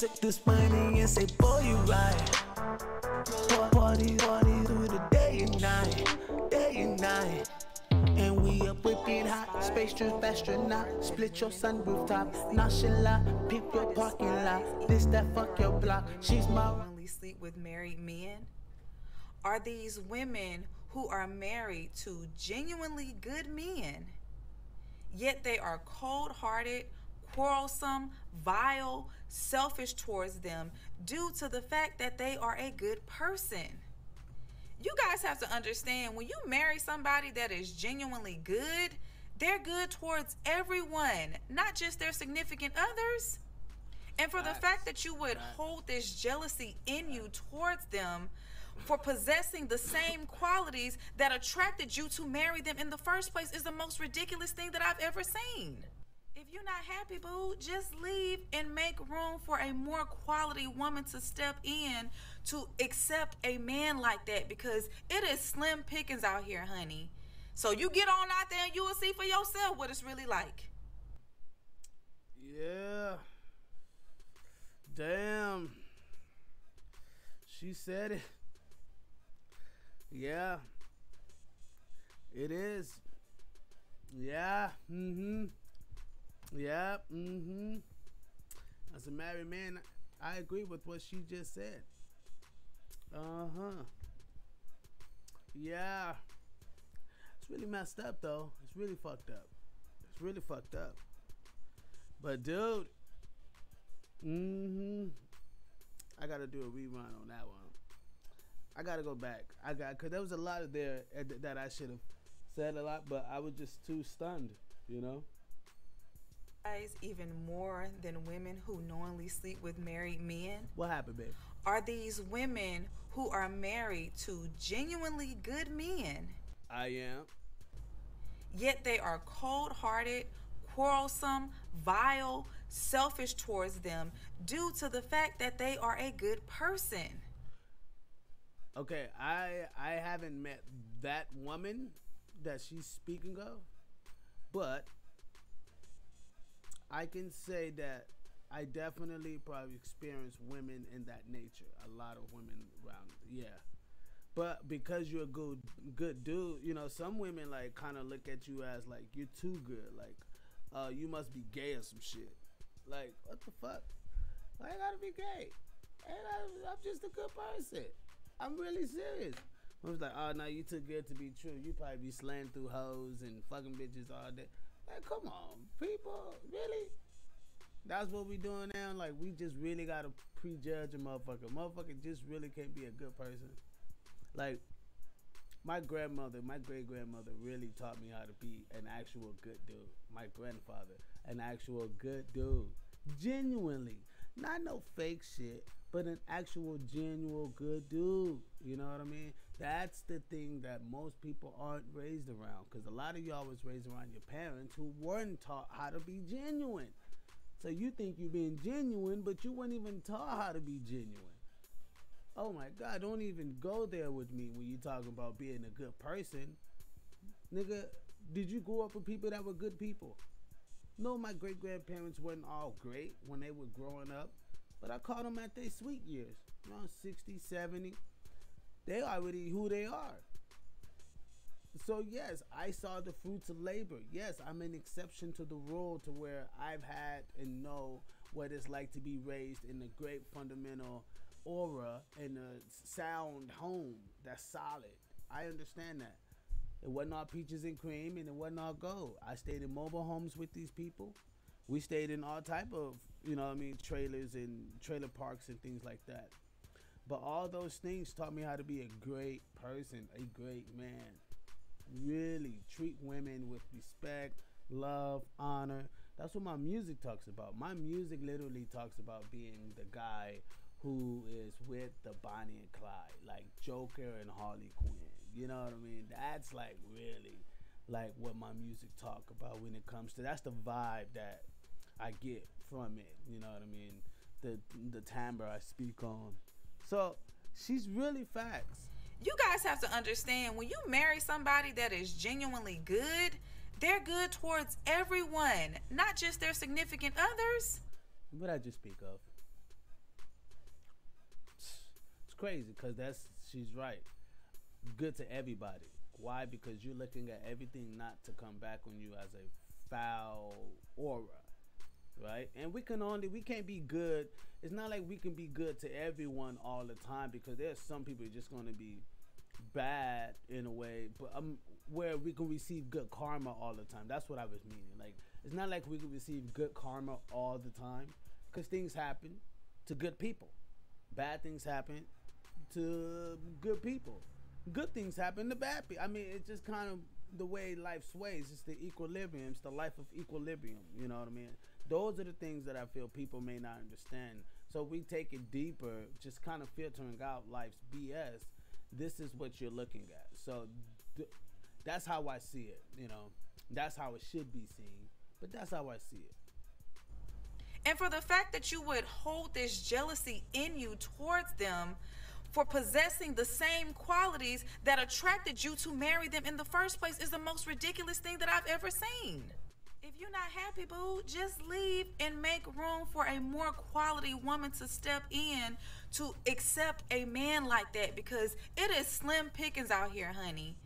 Took this money and say, boy, you right. Party, party through the day and night, day and night. And we up whipping hot, space trip astronaut. Split your sunroof top, nonchalant, peep your parking lot. This that fuck your block. She's my Only sleep with married men. Are these women who are married to genuinely good men, yet they are cold-hearted, quarrelsome, vile, selfish towards them due to the fact that they are a good person? you guys have to understand when you marry somebody that is genuinely good, they're good towards everyone, not just their significant others. And for the fact that you would hold this jealousy in you towards them for possessing the same qualities that attracted you to marry them in the first place is the most ridiculous thing that I've ever seen. You're not happy, boo, just leave and make room for a more quality woman to step in to accept a man like that because it is slim pickings out here, honey. So you get on out there and you will see for yourself what it's really like. Yeah. Damn. She said it. Yeah. It is. Yeah. Mm-hmm. Yeah. Mm-hmm. As a married man, I agree with what she just said. Uh-huh. Yeah. It's really messed up though. It's really fucked up. It's really fucked up. But dude, mm-hmm. I gotta do a rerun on that one. I gotta go back. I got cause there was a lot of there that I should have said a lot, but I was just too stunned, you know. Guys, even more than women who knowingly sleep with married men. What happened, babe? Are these women who are married to genuinely good men? I am. Yet they are cold-hearted, quarrelsome, vile, selfish towards them due to the fact that they are a good person. Okay, I I haven't met that woman that she's speaking of, but I can say that I definitely probably experienced women in that nature. A lot of women around, yeah. But because you're a good good dude, you know, some women like kind of look at you as like you're too good. Like, uh, you must be gay or some shit. Like, what the fuck? I gotta be gay. And I'm just a good person. I'm really serious. I was like, oh no, you too good to be true. You probably be slaying through hoes and fucking bitches all day. Like, come on, people, really? That's what we doing now. Like, we just really gotta prejudge a motherfucker. Motherfucker just really can't be a good person. Like, my grandmother, my great grandmother, really taught me how to be an actual good dude. My grandfather, an actual good dude, genuinely, not no fake shit but an actual genuine good dude. You know what I mean? That's the thing that most people aren't raised around because a lot of y'all was raised around your parents who weren't taught how to be genuine. So you think you're being genuine, but you weren't even taught how to be genuine. Oh my God, don't even go there with me when you talking about being a good person. Nigga, did you grow up with people that were good people? No, my great grandparents weren't all great when they were growing up. But I caught them at their sweet years, around 60, 70. They already who they are. So yes, I saw the fruits of labor. Yes, I'm an exception to the rule to where I've had and know what it's like to be raised in a great fundamental aura in a sound home that's solid. I understand that. It wasn't all peaches and cream and it wasn't all gold. I stayed in mobile homes with these people we stayed in all type of you know i mean trailers and trailer parks and things like that but all those things taught me how to be a great person a great man really treat women with respect love honor that's what my music talks about my music literally talks about being the guy who is with the bonnie and clyde like joker and harley quinn you know what i mean that's like really like what my music talk about when it comes to that's the vibe that I get from it. You know what I mean? The the timbre I speak on. So she's really facts. You guys have to understand when you marry somebody that is genuinely good, they're good towards everyone, not just their significant others. What I just speak of. It's crazy because that's she's right. Good to everybody. Why? Because you're looking at everything not to come back on you as a foul aura, right? And we can only we can't be good. It's not like we can be good to everyone all the time because there's some people just going to be bad in a way, but um, where we can receive good karma all the time. That's what I was meaning. Like it's not like we can receive good karma all the time because things happen to good people. Bad things happen to good people. Good things happen to bad people. I mean, it's just kind of the way life sways. It's the equilibrium. It's the life of equilibrium. You know what I mean? Those are the things that I feel people may not understand. So we take it deeper, just kind of filtering out life's BS. This is what you're looking at. So th- that's how I see it. You know, that's how it should be seen. But that's how I see it. And for the fact that you would hold this jealousy in you towards them for possessing the same qualities that attracted you to marry them in the first place is the most ridiculous thing that I've ever seen. If you're not happy, boo, just leave and make room for a more quality woman to step in to accept a man like that because it is slim pickings out here, honey.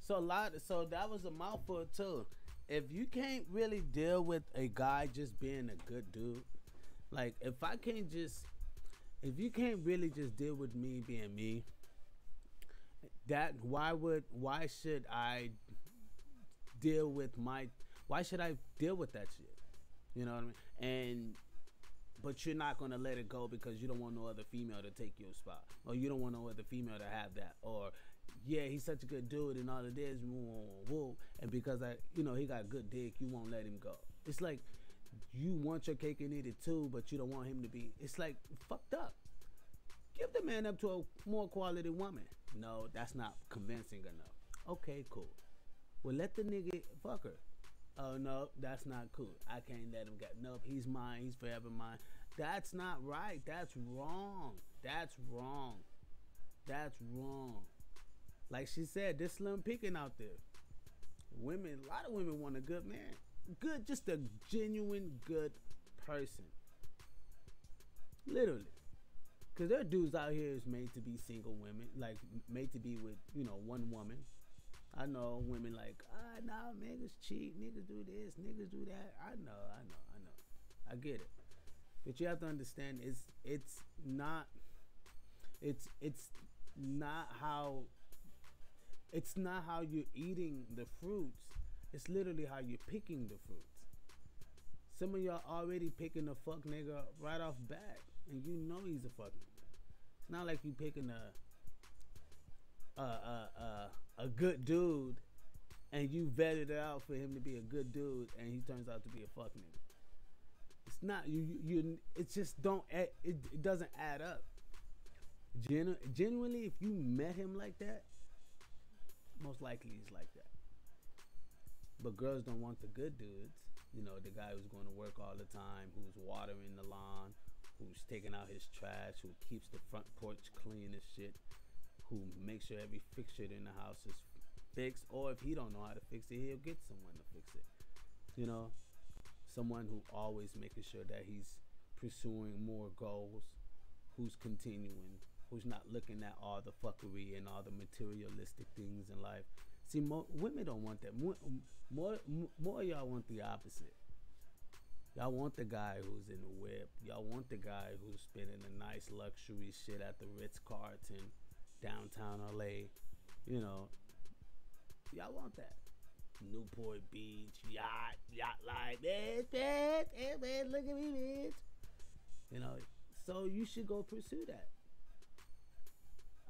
So a lot so that was a mouthful too if you can't really deal with a guy just being a good dude, like if I can't just, if you can't really just deal with me being me, that why would why should I deal with my why should I deal with that shit? You know what I mean? And but you're not gonna let it go because you don't want no other female to take your spot, or you don't want no other female to have that, or yeah, he's such a good dude and all of this, woo, woo, and because I, you know, he got a good dick, you won't let him go. It's like you want your cake and eat it too, but you don't want him to be. It's like fucked up. Give the man up to a more quality woman. No, that's not convincing enough. Okay, cool. Well, let the nigga fuck her. Oh no, that's not cool. I can't let him get. Nope, he's mine. He's forever mine. That's not right. That's wrong. That's wrong. That's wrong like she said, this slim picking out there. Women, a lot of women want a good man. Good, just a genuine good person. Literally. Cause there are dudes out here is made to be single women, like made to be with, you know, one woman. I know women like, ah, nah, niggas cheat, niggas do this, niggas do that. I know, I know, I know. I get it. But you have to understand it's it's not it's it's not how it's not how you're eating the fruits. It's literally how you're picking the fruits. Some of y'all already picking a fuck nigga right off bat, and you know he's a fuck nigga. It's not like you picking a a a a, good dude, and you vetted it out for him to be a good dude, and he turns out to be a fuck nigga. It's not you. You. you it just don't. It, it doesn't add up. Genu- genuinely, if you met him like that, most likely he's like that. But girls don't want the good dudes. You know, the guy who's going to work all the time, who's watering the lawn, who's taking out his trash, who keeps the front porch clean and shit, who makes sure every fixture in the house is fixed. Or if he don't know how to fix it, he'll get someone to fix it. You know, someone who always making sure that he's pursuing more goals, who's continuing who's not looking at all the fuckery and all the materialistic things in life. See, more, women don't want that. More, more, more y'all want the opposite. Y'all want the guy who's in the whip. Y'all want the guy who's spending a nice luxury shit at the Ritz Carlton, downtown LA. You know, y'all want that. Newport Beach, yacht, yacht like this, bitch. Hey, man, look at me, bitch. You know, so you should go pursue that.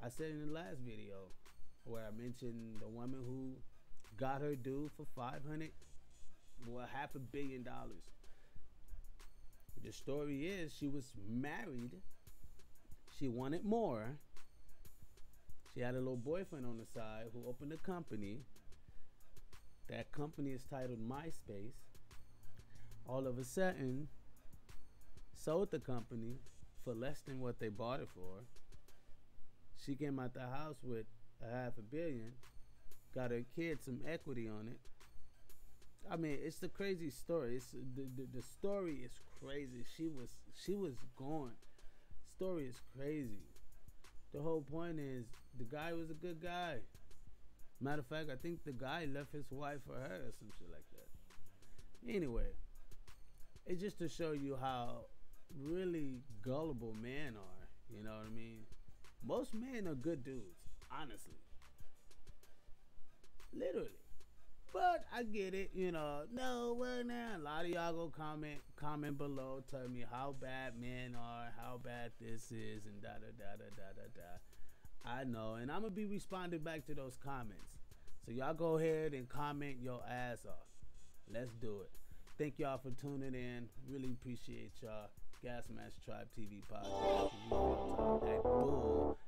I said in the last video where I mentioned the woman who got her due for 500, well, half a billion dollars. The story is she was married. She wanted more. She had a little boyfriend on the side who opened a company. That company is titled MySpace. All of a sudden, sold the company for less than what they bought it for she came out the house with a half a billion, got her kid some equity on it. I mean, it's the crazy story. It's the, the, the story is crazy. She was she was gone. Story is crazy. The whole point is the guy was a good guy. Matter of fact, I think the guy left his wife for her or some shit like that. Anyway, it's just to show you how really gullible men are. You know what I mean? Most men are good dudes, honestly. Literally. But I get it, you know. No, well now a lot of y'all go comment comment below, tell me how bad men are, how bad this is, and da da da da da da. I know, and I'm gonna be responding back to those comments. So y'all go ahead and comment your ass off. Let's do it. Thank y'all for tuning in. Really appreciate y'all. Gas Mask Tribe TV podcast.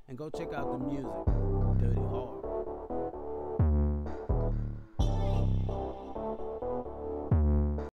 And go check out the music. Dirty Hard.